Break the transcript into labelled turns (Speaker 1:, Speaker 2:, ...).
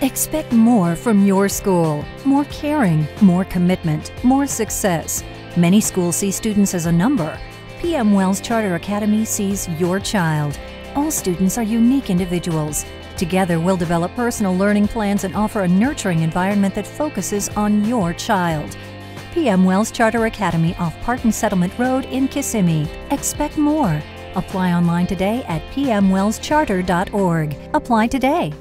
Speaker 1: Expect more from your school. More caring, more commitment, more success. Many schools see students as a number. PM Wells Charter Academy sees your child. All students are unique individuals. Together, we'll develop personal learning plans and offer a nurturing environment that focuses on your child. PM Wells Charter Academy off Partin Settlement Road in Kissimmee. Expect more. Apply online today at pmwellscharter.org. Apply today.